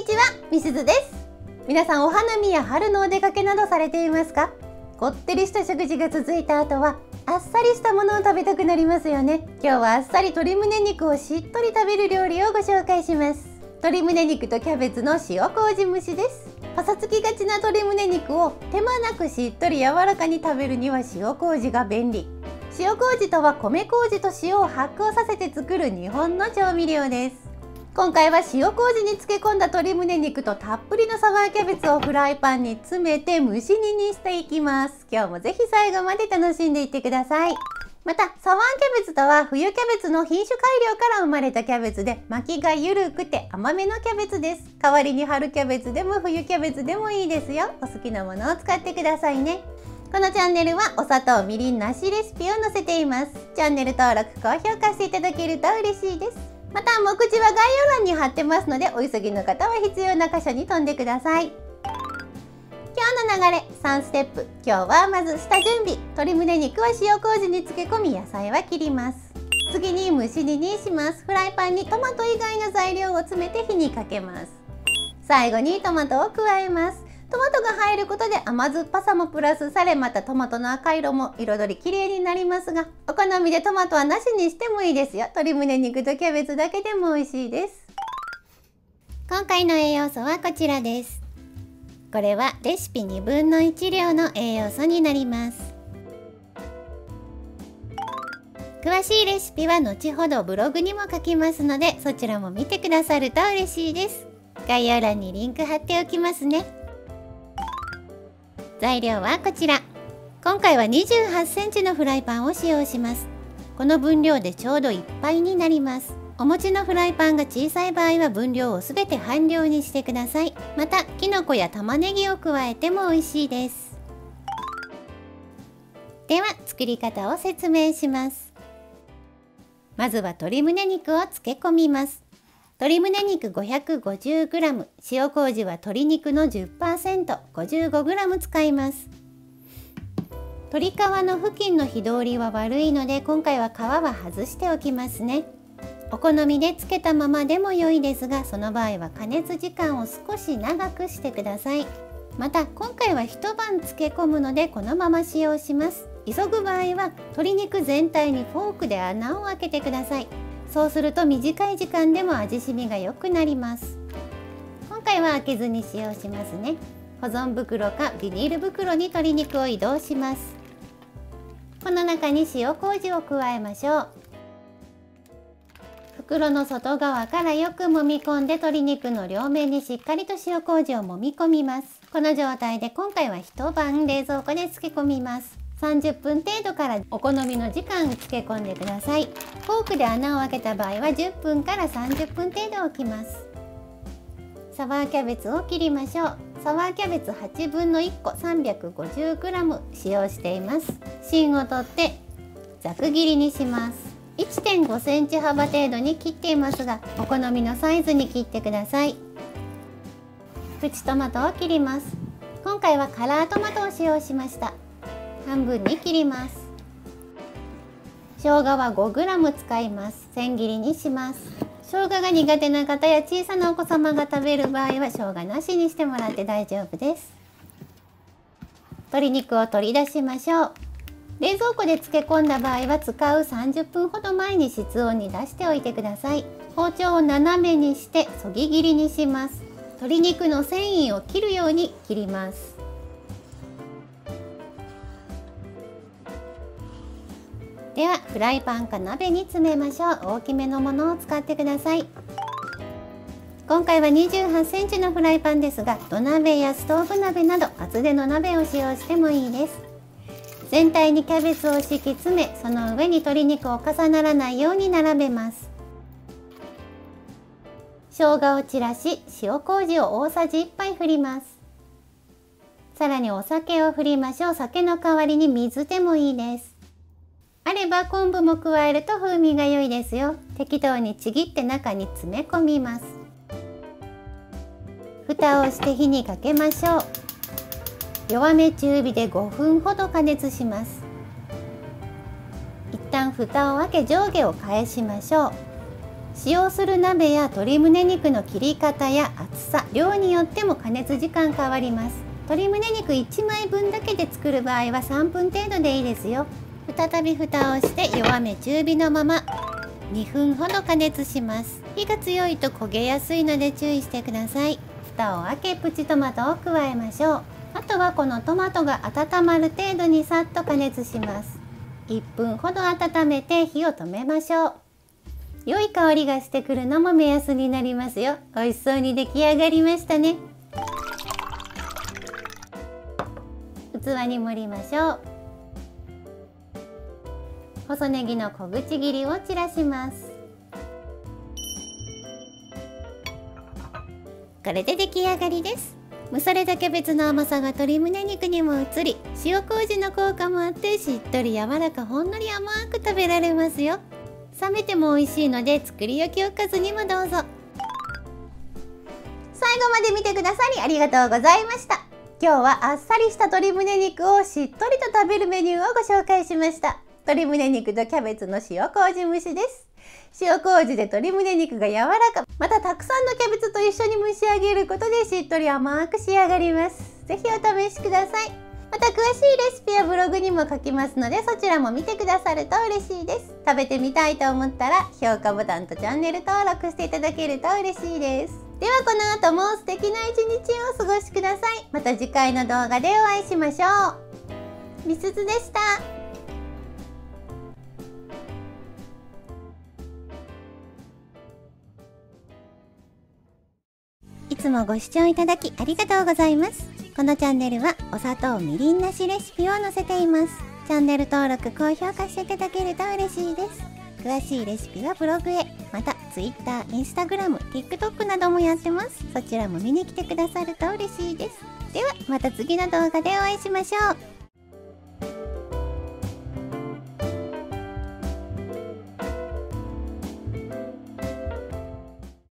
にちは、みすずです。皆さんお花見や春のお出かけなどされていますか？こってりした食事が続いた後はあっさりしたものを食べたくなりますよね。今日はあっさり鶏胸肉をしっとり食べる料理をご紹介します。鶏胸肉とキャベツの塩麹蒸しです。パサつきがちな鶏胸肉を手間なくしっとり柔らかに食べるには塩麹が便利。塩麹とは米麹と塩を発酵させて作る日本の調味料です。今回は塩麹に漬け込んだ鶏胸肉とたっぷりのサワーキャベツをフライパンに詰めて蒸し煮にしていきます。今日もぜひ最後まで楽しんでいってください。またサワーキャベツとは冬キャベツの品種改良から生まれたキャベツで巻きが緩くて甘めのキャベツです。代わりに春キャベツでも冬キャベツでもいいですよ。お好きなものを使ってくださいね。このチャンネルはお砂糖みりんなしレシピを載せています。チャンネル登録高評価していただけると嬉しいです。また目次は概要欄に貼ってますのでお急ぎの方は必要な箇所に飛んでください。今日の流れ3ステップ。今日はまず下準備。鶏胸肉は塩麹に漬け込み野菜は切ります。次に蒸し煮にします。フライパンにトマト以外の材料を詰めて火にかけます。最後にトマトを加えます。トマトが入ることで甘酸っぱさもプラスされまたトマトの赤色も彩り綺麗になりますがお好みでトマトはなしにしてもいいですよ。鶏胸肉とキャベツだけでも美味しいです。今回の栄養素はこちらです。これはレシピ2分の1量の栄養素になります。詳しいレシピは後ほどブログにも書きますのでそちらも見てくださると嬉しいです。概要欄にリンク貼っておきますね。材料はこちら。今回は28センチのフライパンを使用します。この分量でちょうどいっぱいになります。お持ちのフライパンが小さい場合は分量をすべて半量にしてください。またきのこや玉ねぎを加えても美味しいです。では作り方を説明します。まずは鶏胸肉を漬け込みます。鶏胸肉 550g 塩麹は鶏肉の 10%55g 使います。鶏皮の付近の火通りは悪いので今回は皮は外しておきますね。お好みでつけたままでも良いですがその場合は加熱時間を少し長くしてください。また今回は一晩漬け込むのでこのまま使用します。急ぐ場合は鶏肉全体にフォークで穴を開けてください。そうすると短い時間でも味しみが良くなります。今回は開けずに使用しますね。保存袋かビニール袋に鶏肉を移動します。この中に塩麹を加えましょう。袋の外側からよく揉み込んで鶏肉の両面にしっかりと塩麹を揉み込みます。この状態で今回は一晩冷蔵庫で漬け込みます。30分程度からお好みの時間漬け込んでください。フォークで穴を開けた場合は10分から30分程度置きます。サワーキャベツを切りましょう。サワーキャベツ8分の1個 350g 使用しています。芯を取ってざく切りにします。1.5センチ幅程度に切っていますがお好みのサイズに切ってください。プチトマトを切ります。今回はカラートマトを使用しました。半分に切ります。生姜は 5g 使います。千切りにします。生姜が苦手な方や小さなお子様が食べる場合は生姜なしにしてもらって大丈夫です。鶏肉を取り出しましょう。冷蔵庫で漬け込んだ場合は使う30分ほど前に室温に出しておいてください。包丁を斜めにしてそぎ切りにします。鶏肉の繊維を切るように切ります。ではフライパンか鍋に詰めましょう。大きめのものを使ってください。今回は28センチのフライパンですが土鍋やストーブ鍋など厚手の鍋を使用してもいいです。全体にキャベツを敷き詰めその上に鶏肉を重ならないように並べます。生姜を散らし塩麹を大さじ1杯振ります。さらにお酒を振りましょう。酒の代わりに水でもいいです。あれば昆布も加えると風味が良いですよ。適当にちぎって中に詰め込みます。蓋をして火にかけましょう。弱め中火で5分ほど加熱します。一旦蓋を開け上下を返しましょう。使用する鍋や鶏胸肉の切り方や厚さ量によっても加熱時間変わります。鶏胸肉1枚分だけで作る場合は3分程度でいいですよ。再び蓋をして弱め中火のまま。2分ほど加熱します。火が強いと焦げやすいので注意してください。蓋を開けプチトマトを加えましょう。あとはこのトマトが温まる程度にさっと加熱します。1分ほど温めて火を止めましょう。良い香りがしてくるのも目安になりますよ。美味しそうに出来上がりましたね。器に盛りましょう。細ネギの小口切りを散らします。これで出来上がりです。蒸されたキャベツの甘さが鶏胸肉にも移り塩麹の効果もあってしっとり柔らかほんのり甘く食べられますよ。冷めても美味しいので作り置きおかずにもどうぞ。最後まで見てくださりありがとうございました。今日はあっさりした鶏胸肉をしっとりと食べるメニューをご紹介しました。鶏胸肉とキャベツの塩麹蒸しです。塩麹で鶏胸肉が柔らかまたたくさんのキャベツと一緒に蒸し上げることでしっとり甘く仕上がります。是非お試しください。また詳しいレシピやブログにも書きますのでそちらも見てくださると嬉しいです。食べてみたいと思ったら評価ボタンとチャンネル登録していただけると嬉しいです。ではこの後も素敵な一日をお過ごしください。また次回の動画でお会いしましょう。みすずでした。つもご視聴いただきありがとうございます。このチャンネルはお砂糖みりんなしレシピを載せています。チャンネル登録、高評価していただけると嬉しいです。詳しいレシピはブログへ、また Twitter、Instagram、TikTok などもやってます。そちらも見に来てくださると嬉しいです。ではまた次の動画でお会いしましょう。